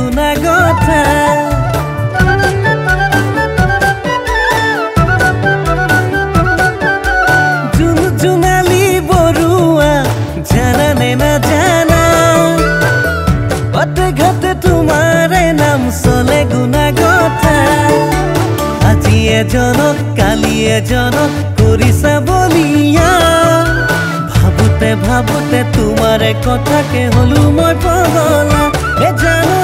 গুণাগথা June Barua তোমাৰে নাম চলে কালি এজনক কৰিছা বলিয়া। ভাবোতে ভাবোতে তোমাৰে কথাকে হলো মই পগলা। এ জানৈ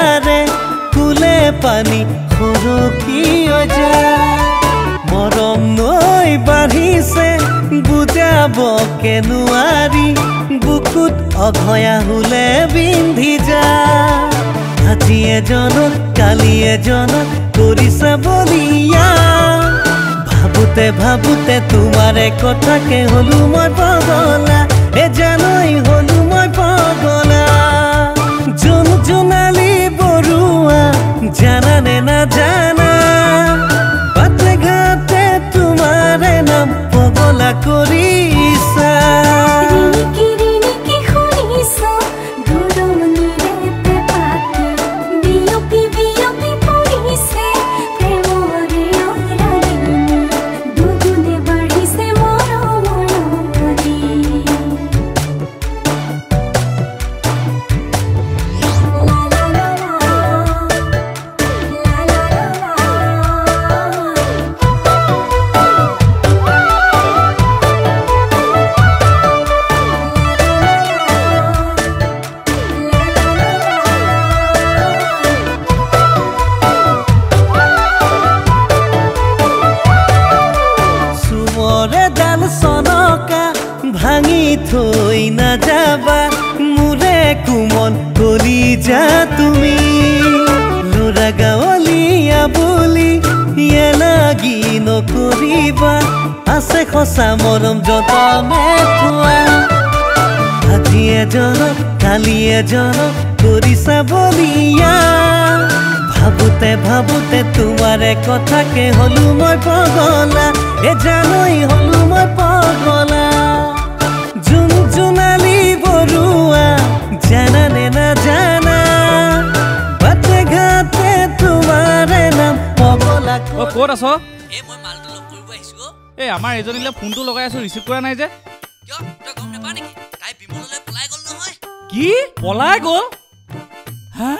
নোৱাৰে কুলে পানী সৰকি মৰম নৈ বাঢ়িছে বুজাব কে নোৱাৰি বুকুত অঘয়া হোলে বিন্ধি যায় আজি এজনক কালি এজনক কৰিছা বলিয়া ভাবোতে ভাবোতে তোমাৰে কথাকে হলো মই থৈ নাযাবা মোৰে কোমল কলি যা তুমি। ল'ৰা গাঁৱলীয়া বুলি ইয়ে লাগি নকৰিবা আছে সঁচা মৰম যতনে থোৱা আজি এজনক কালি এজনক কৰিছা বলিয়া ভাবোতে ভাবোতে তোমাৰে কথাকে হলো মই পগলা এ জানৈ হলো ক'ত আছ? এই মই মালটো লগ কৰিব আহিছো। এই আমাৰ এজনীলে ফোনটো লগাই আছো ৰিচিভ কৰা নাই যে। কিয়? তই গম নাপা নেকি? তাই বিমললৈ পলাই গ'ল নহয়। কি? পলাই গ'ল? হা?